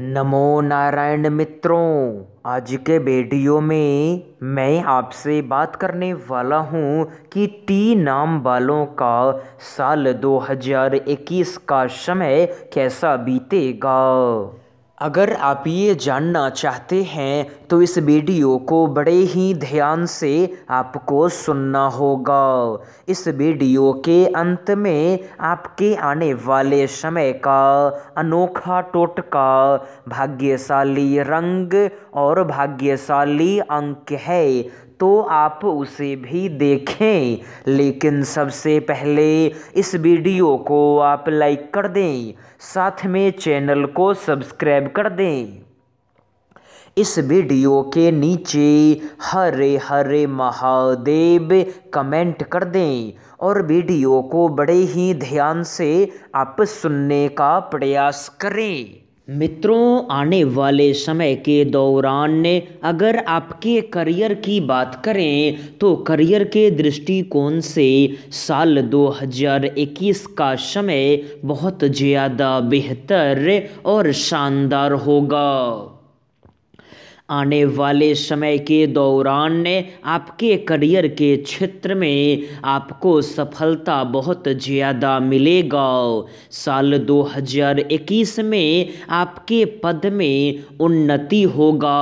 नमो नारायण मित्रों, आज के वीडियो में मैं आपसे बात करने वाला हूँ कि टी नाम वालों का साल 2021 का समय कैसा बीतेगा। अगर आप ये जानना चाहते हैं तो इस वीडियो को बड़े ही ध्यान से आपको सुनना होगा। इस वीडियो के अंत में आपके आने वाले समय का अनोखा टोटका, भाग्यशाली रंग और भाग्यशाली अंक है। तो आप उसे भी देखें। लेकिन सबसे पहले इस वीडियो को आप लाइक कर दें, साथ में चैनल को सब्सक्राइब कर दें। इस वीडियो के नीचे हरे हरे महादेव कमेंट कर दें और वीडियो को बड़े ही ध्यान से आप सुनने का प्रयास करें। मित्रों, आने वाले समय के दौरान अगर आपके करियर की बात करें तो करियर के दृष्टिकोण से साल 2021 का समय बहुत ज़्यादा बेहतर और शानदार होगा। आने वाले समय के दौरान आपके करियर के क्षेत्र में आपको सफलता बहुत ज़्यादा मिलेगा। साल 2021 में आपके पद में उन्नति होगा,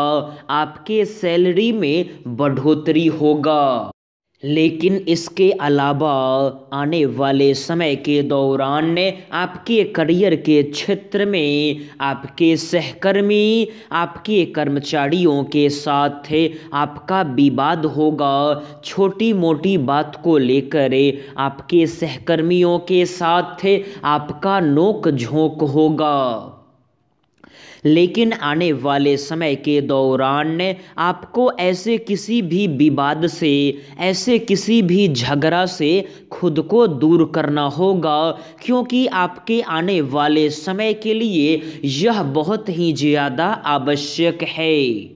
आपके सैलरी में बढ़ोतरी होगा। लेकिन इसके अलावा आने वाले समय के दौरान आपके करियर के क्षेत्र में आपके सहकर्मी, आपके कर्मचारियों के साथ आपका विवाद होगा। छोटी मोटी बात को लेकर आपके सहकर्मियों के साथ आपका नोक झोंक होगा। लेकिन आने वाले समय के दौरान आपको ऐसे किसी भी विवाद से, ऐसे किसी भी झगड़ा से खुद को दूर करना होगा, क्योंकि आपके आने वाले समय के लिए यह बहुत ही ज़्यादा आवश्यक है।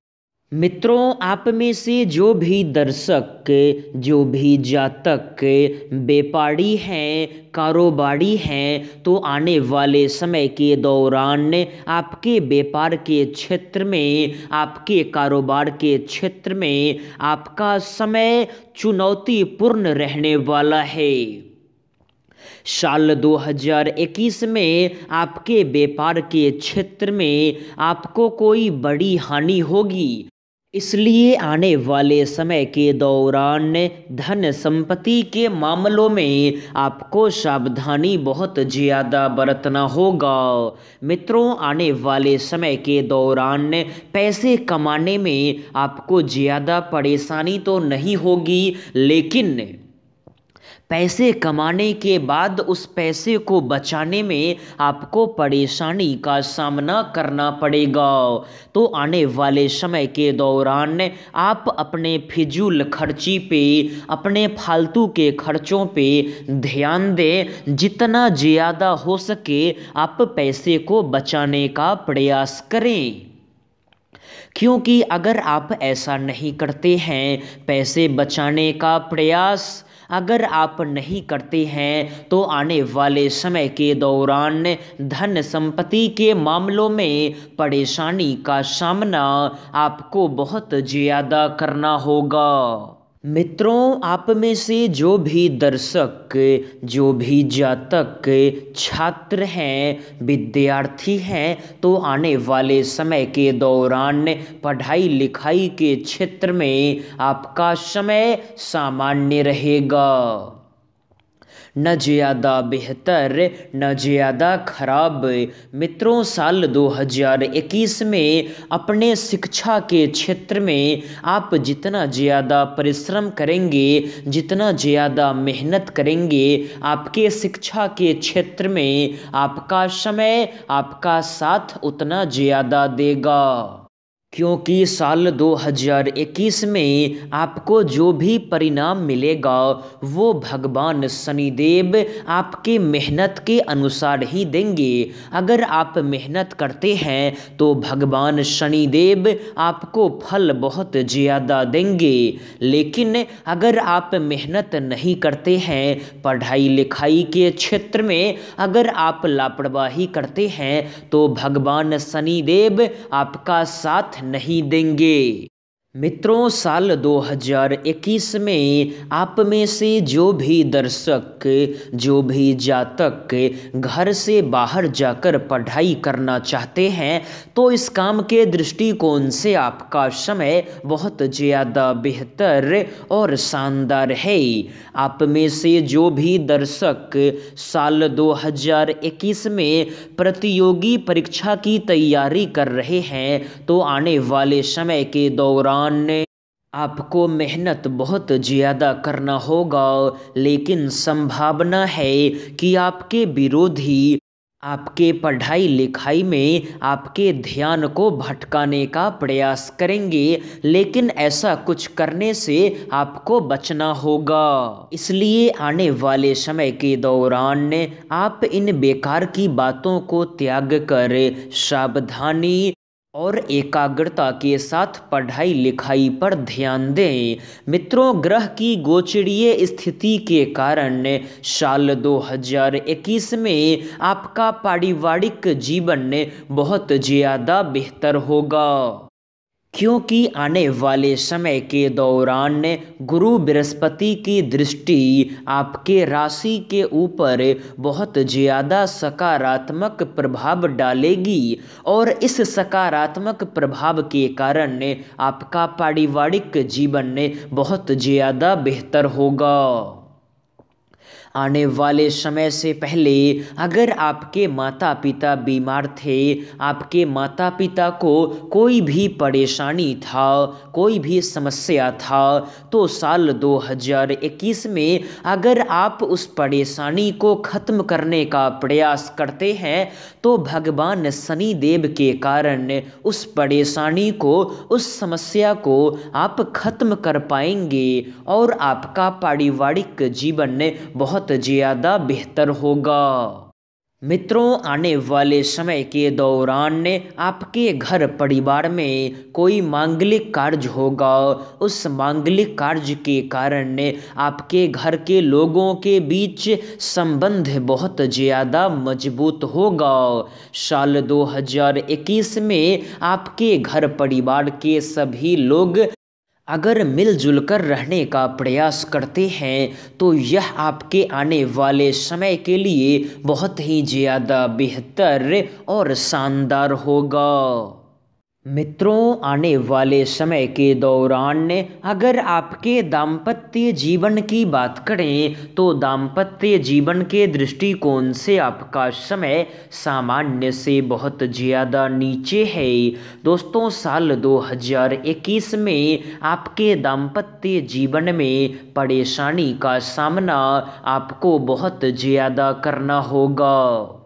मित्रों, आप में से जो भी दर्शक, जो भी जातक, व्यापारी हैं, कारोबारी हैं तो आने वाले समय के दौरान आपके व्यापार के क्षेत्र में, आपके कारोबार के क्षेत्र में आपका समय चुनौतीपूर्ण रहने वाला है। साल 2021 में आपके व्यापार के क्षेत्र में आपको कोई बड़ी हानि होगी इसलिए आने वाले समय के दौरान धन संपत्ति के मामलों में आपको सावधानी बहुत ज़्यादा बरतना होगा। मित्रों, आने वाले समय के दौरान पैसे कमाने में आपको ज़्यादा परेशानी तो नहीं होगी, लेकिन पैसे कमाने के बाद उस पैसे को बचाने में आपको परेशानी का सामना करना पड़ेगा। तो आने वाले समय के दौरान आप अपने फिजूल खर्ची पे, अपने फालतू के खर्चों पे ध्यान दें। जितना ज़्यादा हो सके आप पैसे को बचाने का प्रयास करें। क्योंकि अगर आप ऐसा नहीं करते हैं, पैसे बचाने का प्रयास अगर आप नहीं करते हैं तो आने वाले समय के दौरान धन संपत्ति के मामलों में परेशानी का सामना आपको बहुत ज़्यादा करना होगा। मित्रों, आप में से जो भी दर्शक, जो भी जातक, छात्र हैं, विद्यार्थी हैं तो आने वाले समय के दौरान पढ़ाई लिखाई के क्षेत्र में आपका समय सामान्य रहेगा। न ज़्यादा बेहतर, न ज़्यादा खराब। मित्रों, साल 2021 में अपने शिक्षा के क्षेत्र में आप जितना ज़्यादा परिश्रम करेंगे, जितना ज़्यादा मेहनत करेंगे, आपके शिक्षा के क्षेत्र में आपका समय, आपका साथ उतना ज़्यादा देगा। क्योंकि साल 2021 में आपको जो भी परिणाम मिलेगा, वो भगवान शनिदेव आपके मेहनत के अनुसार ही देंगे। अगर आप मेहनत करते हैं तो भगवान शनिदेव आपको फल बहुत ज़्यादा देंगे। लेकिन अगर आप मेहनत नहीं करते हैं पढ़ाई लिखाई के क्षेत्र में अगर आप लापरवाही करते हैं तो भगवान शनिदेव आपका साथ नहीं देंगे। मित्रों, साल 2021 में आप में से जो भी दर्शक, जो भी जातक घर से बाहर जाकर पढ़ाई करना चाहते हैं तो इस काम के दृष्टिकोण से आपका समय बहुत ज़्यादा बेहतर और शानदार है। आप में से जो भी दर्शक साल 2021 में प्रतियोगी परीक्षा की तैयारी कर रहे हैं तो आने वाले समय के दौरान दौरान आपको मेहनत बहुत ज़्यादा करना होगा, लेकिन संभावना है कि आपके विरोधी आपके पढ़ाई लिखाई में आपके ध्यान को भटकाने का प्रयास करेंगे, लेकिन ऐसा कुछ करने से आपको बचना होगा। इसलिए आने वाले समय के दौरान आप इन बेकार की बातों को त्याग कर सावधानी और एकाग्रता के साथ पढ़ाई लिखाई पर ध्यान दें। मित्रों, ग्रह की गोचरीय स्थिति के कारण साल 2021 में आपका पारिवारिक जीवन बहुत ज़्यादा बेहतर होगा। क्योंकि आने वाले समय के दौरान गुरु बृहस्पति की दृष्टि आपके राशि के ऊपर बहुत ज़्यादा सकारात्मक प्रभाव डालेगी और इस सकारात्मक प्रभाव के कारण आपका पारिवारिक जीवन बहुत ज़्यादा बेहतर होगा। आने वाले समय से पहले, अगर आपके माता पिता बीमार थे, आपके माता पिता को कोई भी परेशानी था, कोई भी समस्या था तो साल 2021 में अगर आप उस परेशानी को ख़त्म करने का प्रयास करते हैं तो भगवान शनि देव के कारण उस परेशानी को, उस समस्या को आप ख़त्म कर पाएँगे और आपका पारिवारिक जीवन बहुत बहुत ज़्यादा बेहतर होगा। मित्रों, आने वाले समय के दौरान आपके घर परिवार में कोई मांगलिक कार्य होगा। उस मांगलिक कार्य के कारण आपके घर के लोगों के बीच संबंध बहुत ज़्यादा मज़बूत होगा। साल 2021 में आपके घर परिवार के सभी लोग अगर मिलजुल कर रहने का प्रयास करते हैं तो यह आपके आने वाले समय के लिए बहुत ही ज़्यादा बेहतर और शानदार होगा। मित्रों, आने वाले समय के दौरान अगर आपके दाम्पत्य जीवन की बात करें तो दाम्पत्य जीवन के दृष्टिकोण से आपका समय सामान्य से बहुत ज़्यादा नीचे है। दोस्तों, साल 2021 में आपके दाम्पत्य जीवन में परेशानी का सामना आपको बहुत ज़्यादा करना होगा।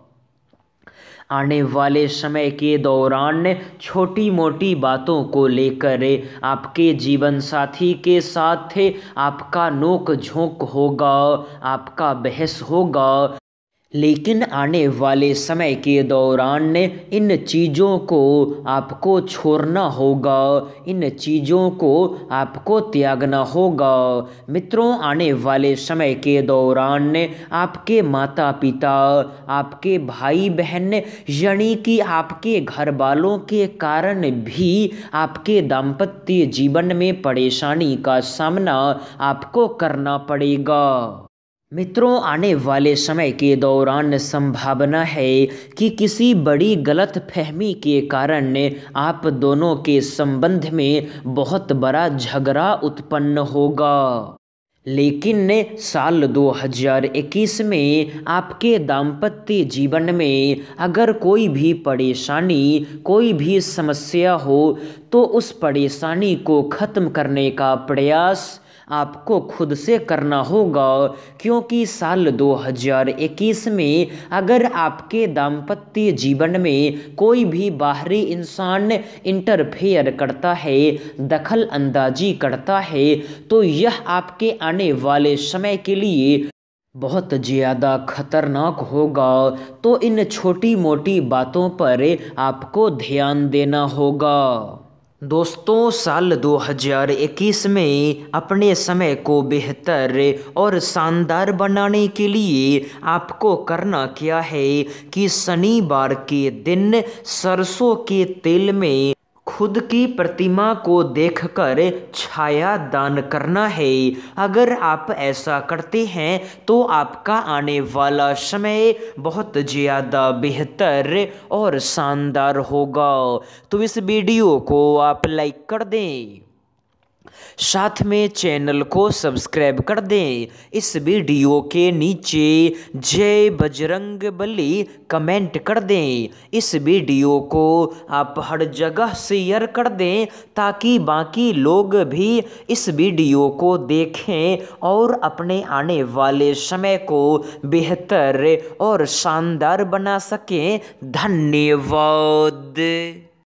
आने वाले समय के दौरान छोटी मोटी बातों को लेकर आपके जीवन साथी के साथ आपका नोक झोंक होगा, आपका बहस होगा। लेकिन आने वाले समय के दौरान इन चीज़ों को आपको छोड़ना होगा। इन चीज़ों को आपको त्यागना होगा। मित्रों, आने वाले समय के दौरान आपके माता पिता आपके भाई बहन यानी कि आपके घर वालों के कारण भी आपके दाम्पत्य जीवन में परेशानी का सामना आपको करना पड़ेगा। मित्रों, आने वाले समय के दौरान संभावना है कि किसी बड़ी गलत फहमी के कारण आप दोनों के संबंध में बहुत बड़ा झगड़ा उत्पन्न होगा। लेकिन साल 2021 में आपके दाम्पत्य जीवन में अगर कोई भी परेशानी, कोई भी समस्या हो तो उस परेशानी को ख़त्म करने का प्रयास आपको खुद से करना होगा। क्योंकि साल 2021 में अगर आपके दाम्पत्य जीवन में कोई भी बाहरी इंसान इंटरफेयर करता है दखल अंदाजी करता है तो यह आपके आने वाले समय के लिए बहुत ज़्यादा खतरनाक होगा। तो इन छोटी मोटी बातों पर आपको ध्यान देना होगा। दोस्तों, साल 2021 में अपने समय को बेहतर और शानदार बनाने के लिए आपको करना क्या है कि शनिवार के दिन सरसों के तेल में खुद की प्रतिमा को देखकर छाया दान करना है। अगर आप ऐसा करते हैं तो आपका आने वाला समय बहुत ज़्यादा बेहतर और शानदार होगा। तो इस वीडियो को आप लाइक कर दें। साथ में चैनल को सब्सक्राइब कर दें। इस वीडियो के नीचे जय बजरंग बली कमेंट कर दें। इस वीडियो को आप हर जगह शेयर कर दें ताकि बाकी लोग भी इस वीडियो को देखें और अपने आने वाले समय को बेहतर और शानदार बना सकें। धन्यवाद।